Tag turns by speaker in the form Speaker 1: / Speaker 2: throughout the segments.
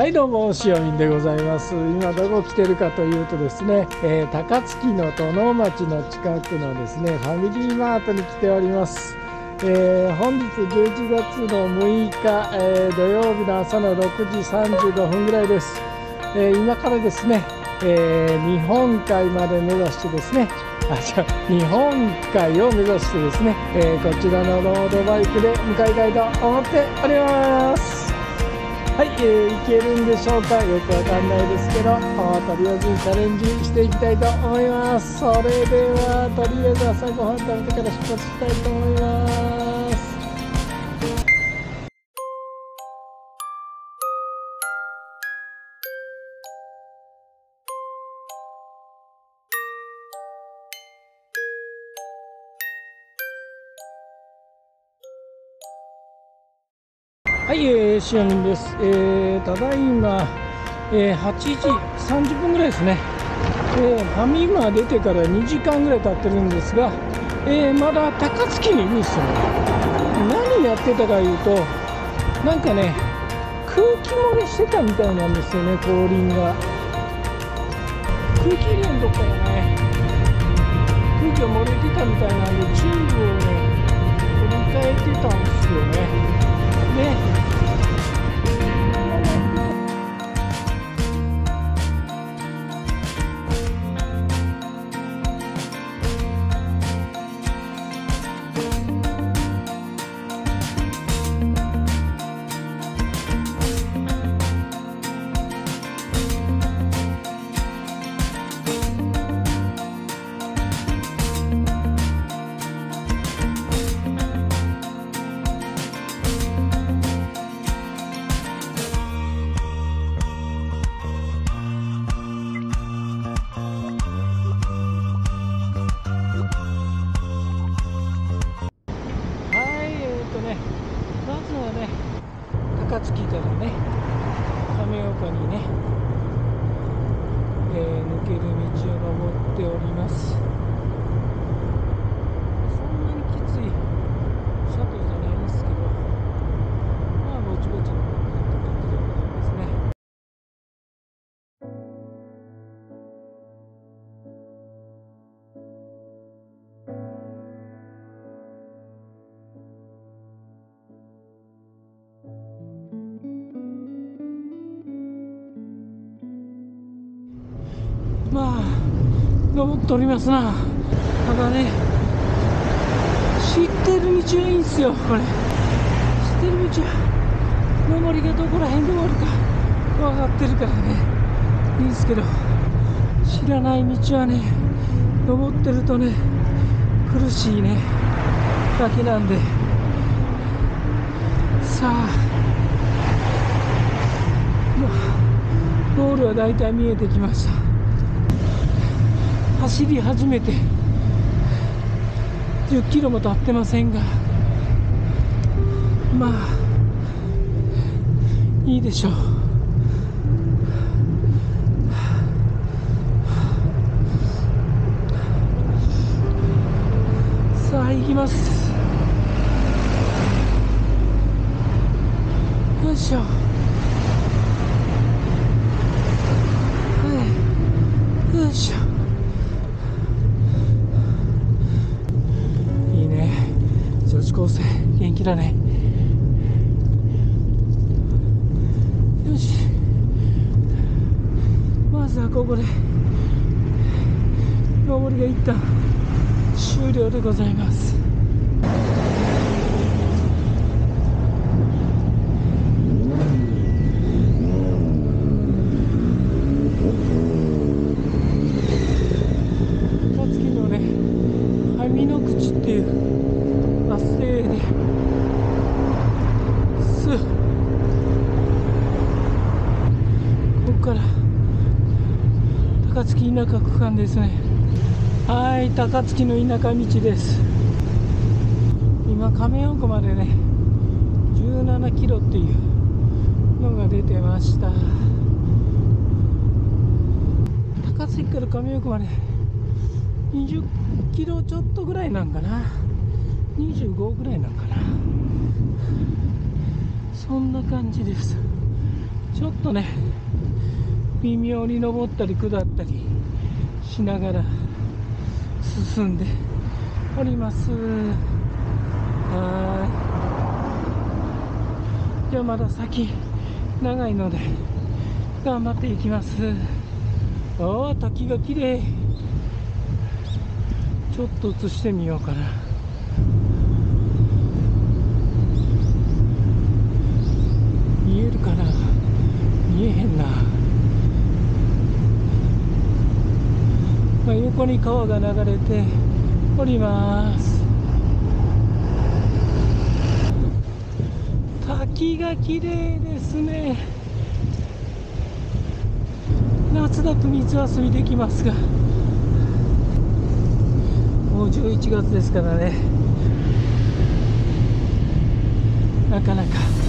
Speaker 1: はいどうも塩見でございます。今どこ来てるかというとですね、えー、高槻の殿町の近くのですねファミリーマートに来ております、えー本日11月の6日、えー土曜日の朝の6時35分ぐらいです、え今からですね、え日本海まで目指してですねあ違う日本海を目指してですね、えーこちらのロードバイクで向かいたいと思っております。はい、えー、いけるんでしょうか？よくわかんないですけどとりあえずチャレンジしていきたいと思います。それではとりあえず朝ごはん食べてから出発したいと思います。はい、えー、塩見です、えー、ただいま、えー、8時30分ぐらいですね、えー、ファミマ出てから2時間ぐらい経ってるんですが、え、まだ高槻にいるんですよね何やってたかいうとなんかね空気漏れしてたみたいなんですよね後輪が。空気入れんとこからね。空気が漏れてたみたいなんでチューブをね取り替えてたんですよね。でっておりますな。ただね、知ってる道はいいんすよ、これ。知ってる道は、登りがどこら辺で終わるか分かってるからね、いいんすけど、知らない道はね、登ってるとね、苦しいね、崖なんで。さあ、ゴールは大体見えてきました。走り始めて10キロも経ってませんがまあいいでしょう。さあ行きます。よいしょ。よいしょ。気だね。よし。まずはここで守りが一旦終了でございます高槻のね網の口っていうバス停ですこから。高槻田舎区間ですね。はい高槻の田舎道です。今亀岡までね17キロっていうのが出てました。高槻から亀岡まで20キロちょっとぐらいなんかな。25ぐらいなんかな。そんな感じです。ちょっとね微妙に登ったり下ったりしながら進んでおります。はい。じゃあまだ先長いので頑張っていきます。ああ滝が綺麗。ちょっと映してみようかな見えるかな見えへんな、まあ、横に川が流れております。滝が綺麗ですね。夏だと水遊びできますが。もう11月ですからね。なかなか。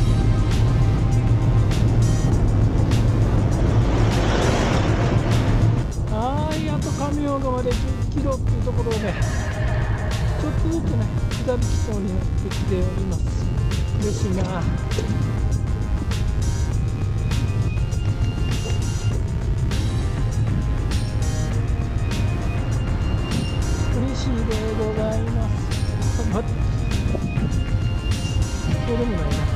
Speaker 1: あと亀岡まで10キロっていうところでちょっとずつね下りきそうになってきております。嬉しいな。嬉しいでございます。待って。そうでもないな。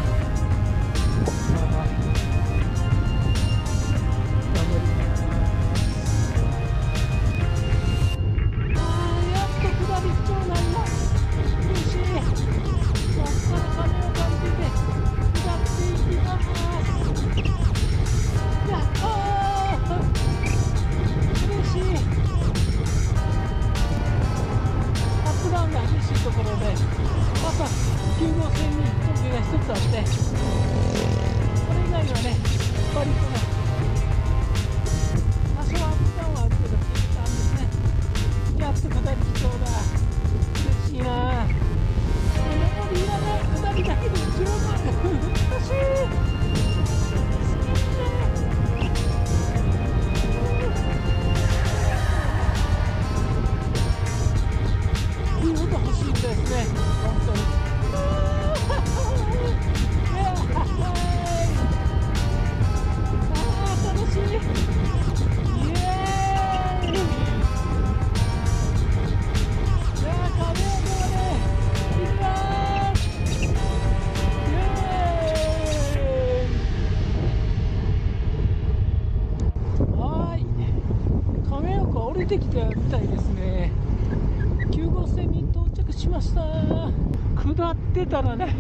Speaker 1: 下ってたらね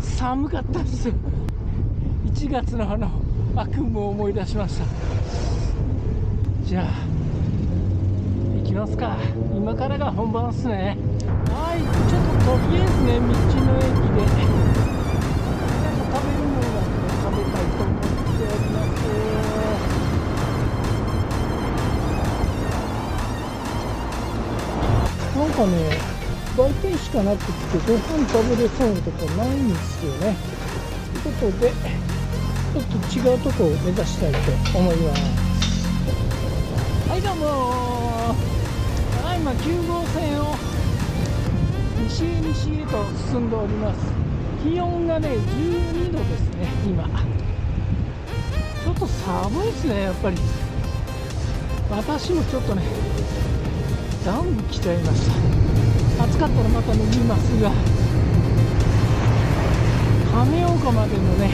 Speaker 1: 寒かったです。1月のあの悪夢を思い出しました。じゃあ行きますか。今からが本番ですね。はいちょっととりあえずね道の駅で。なんか食べるものがあって食べたいと思っております。なんかね、売店しかなくって、ご飯食べれそうなとこないんですよね。ということで、ちょっと違うとこを目指したいと思います。はい、どうもはい、今、9号線を西へ西へと進んでおります。気温がね、12度ですね、今。ちょっと寒いですね、やっぱり。私もちょっとね、ダウン着ちゃいました暑かったらまた脱ぎますが亀岡までのね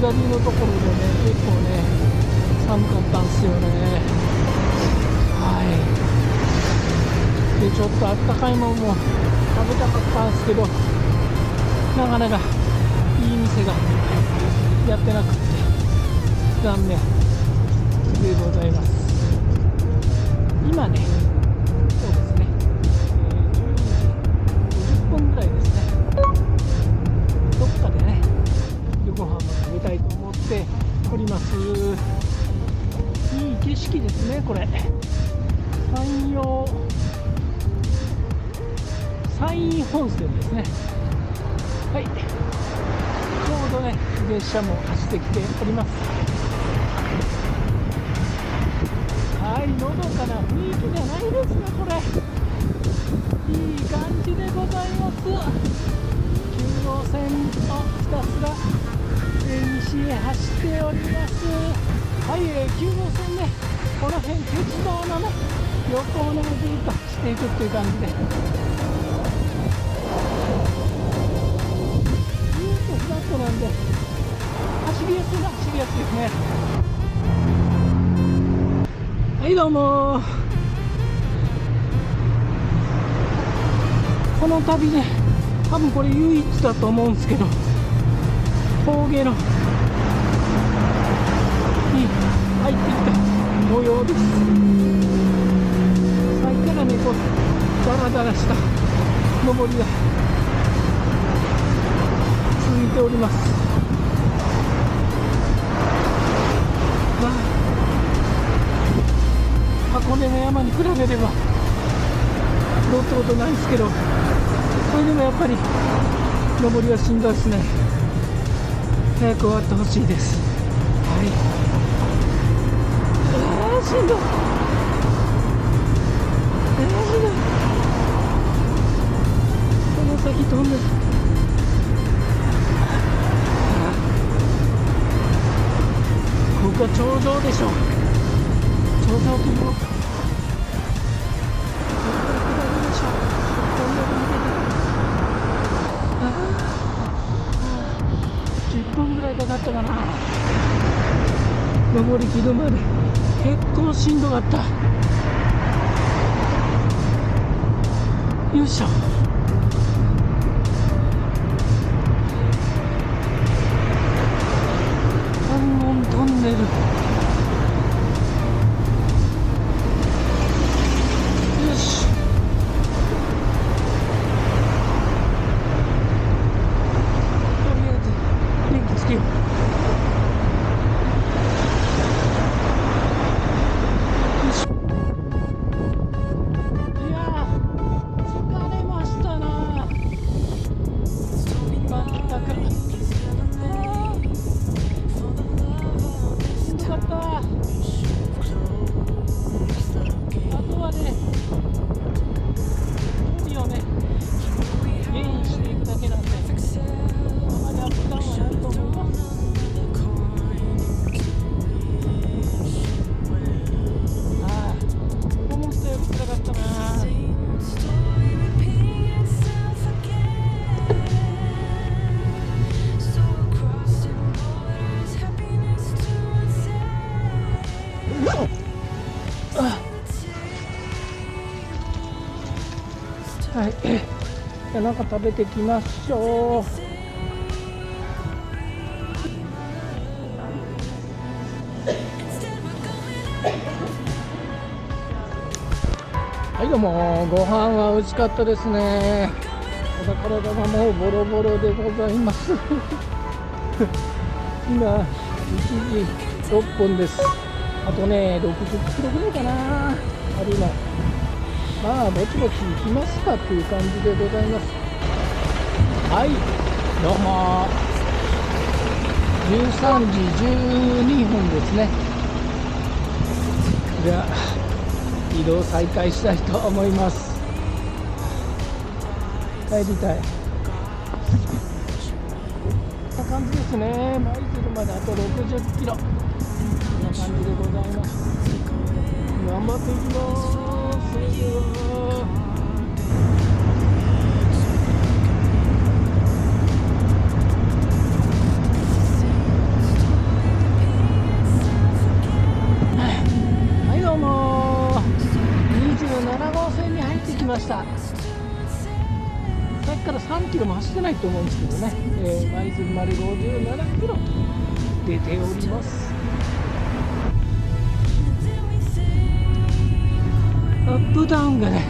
Speaker 1: 下りのところでね結構ね寒かったんですよね。はい。でちょっとあったかいもんも食べたかったんですけどなかなかいい店がやってなくて残念でございます。今ね夜ご飯も食べたいと思っております。いい景色ですね、これ。山陽、山陰本線ですね。はい、ちょうどね、列車も走ってきております。はい、のどかな雰囲気じゃないですね、これ。いい感じでございます。9号線をひたすら、えー西へ走っております。はい、えー、9号線ね。この辺鉄道のね横をねずっと走っていくっていう感じで。ずっとフラットなんで走りやすいな走りやすいですね。はいどうもこの旅ね多分これ唯一だと思うんですけど峠の入ってきた模様ですさっきからねこうダラダラした上りが続いておりますまあ箱根の山に比べればどうってことないですけどそれでもやっぱり上りはしんどいですね早く終わってほしいですはい。しんどい。ああしんどい。この先飛んでる。ここは頂上でしょ。頂上という。か10分ぐらいかかったかな。登りきるまで結構しんどかった。よいしょなんか食べてきましょう。はいどうも。ご飯は美味しかったですね。ただ体がもうボロボロでございます。今1時6分です。あとね60キロぐらいかな。あるの。まあぼちぼち行きますかっていう感じでございます。はい。どうも。13時12分ですね。じゃあ移動再開したいと思います。帰りたい。こんな感じですね。舞鶴まであと60キロ。こんな感じでございます。頑張っていきます。さっきから3キロも走ってないと思うんですけどね、えー、舞鶴まで57キロ出ておりますップダウンがね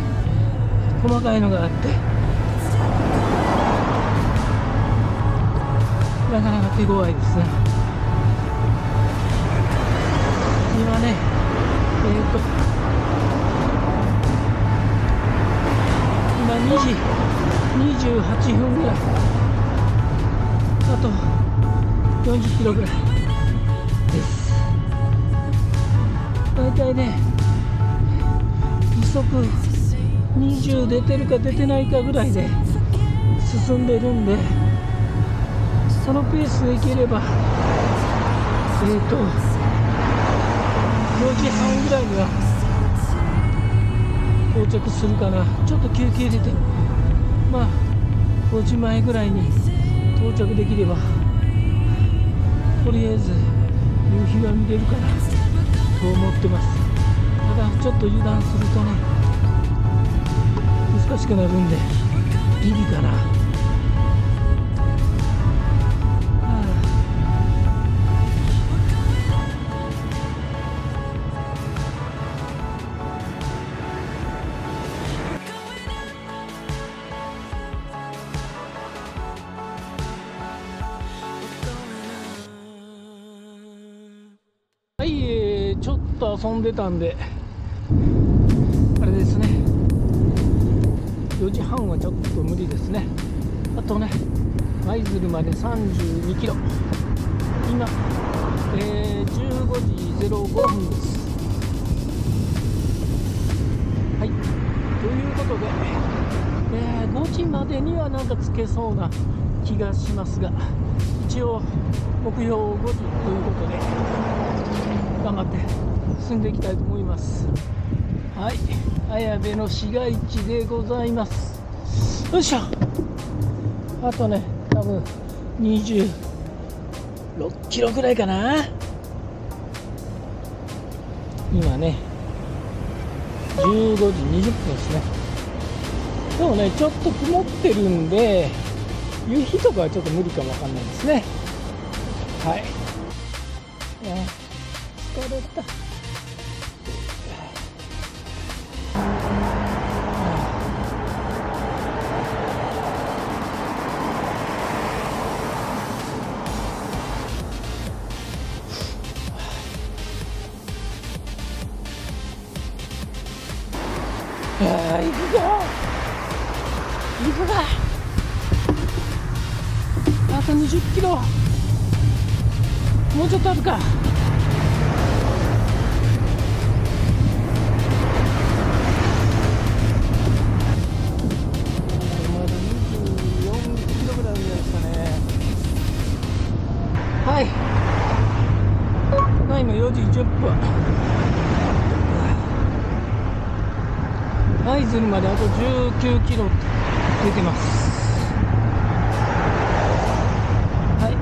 Speaker 1: 細かいのがあってなかなか手強いですね。今ねえっ、と今2時28分ぐらい。あと40キロぐらいです。大体ね速20出てるか出てないかぐらいで進んでるんでそのペースでいければえっ、と4時半ぐらいには到着するかな。ちょっと休憩入れてまあ5時前ぐらいに到着できればとりあえず夕日は見れるかなと思ってます。ちょっと油断するとね難しくなるんでギリかな。はあはい、えーちょっと遊んでたんで半はちょっと無理ですね。あとね舞鶴まで32キロ。今、えー15時05分です。はい。ということで、えー5時までにはなんかつけそうな気がしますが一応目標5時ということで頑張って進んでいきたいと思います。はい。綾部の市街地でございます。よいしょあとね多分26キロぐらいかな。今ね15時20分ですね。でもねちょっと曇ってるんで夕日とかはちょっと無理かもわかんないですね。はい。いや疲れた。行くぞ行くかあと20キロ。もうちょっとあるか。まだ24キロぐらいあるんじゃないですかね。はい。ただいま4時10分舞鶴まであと19キロ出てます。はい。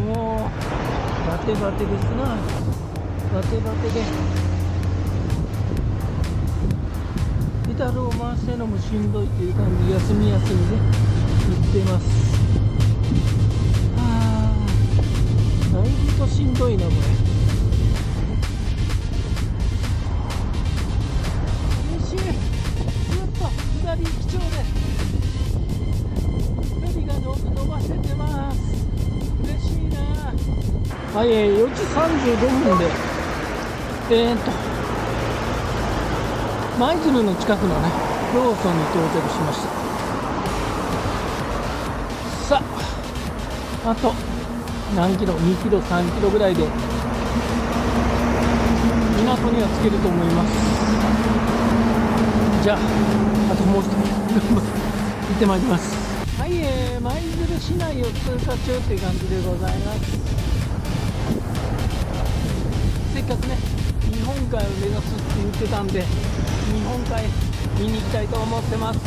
Speaker 1: もうバテバテですな。バテバテで。ペダルを回してのもしんどいっていう感じ休み休みで行ってます。しんどいなこれ嬉しいずっと左基調で距離が伸ばせてます嬉しいなはい、えー4時35分でえー、っと舞鶴の近くのねローソンに到着しましたさああと何キロ2キロ3キロぐらいで港には着けると思います。じゃああともう一人行ってまいります。はい、えー、舞鶴市内を通過中っていう感じでございます。せっかくね日本海を目指すって言ってたんで日本海見に行きたいと思ってます。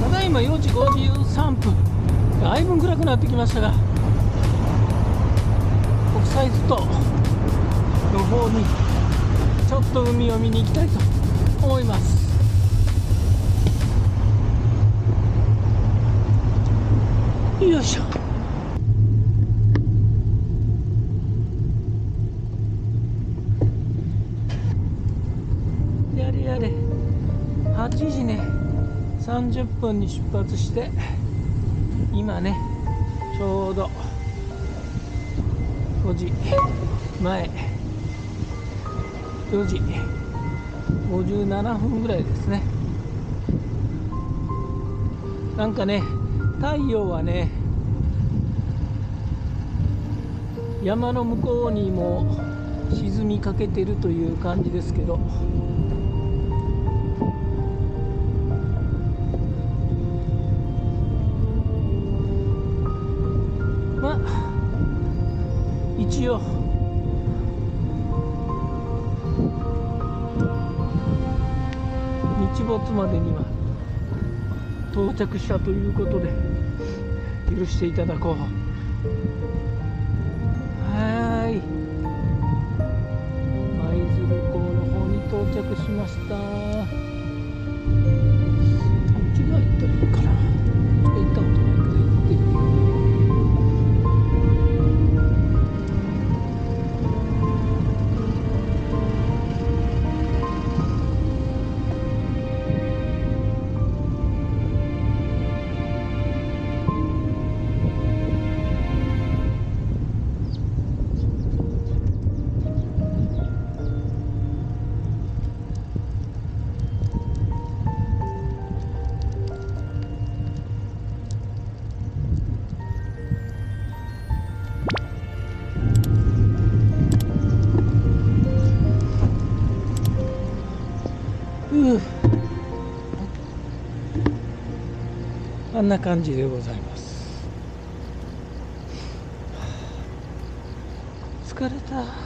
Speaker 1: ただいま4時53分。だいぶ暗くなってきましたが国際ストの方にちょっと海を見に行きたいと思います。よいしょ。やれやれ。8時ね。30分に出発して今ねちょうど5時前4時57分ぐらいですね。なんかね太陽はね山の向こうにも沈みかけてるという感じですけど。よ。日没までには到着したということで許していただこう。はい。舞鶴港の方に到着しました。あんな感じでございます。疲れた。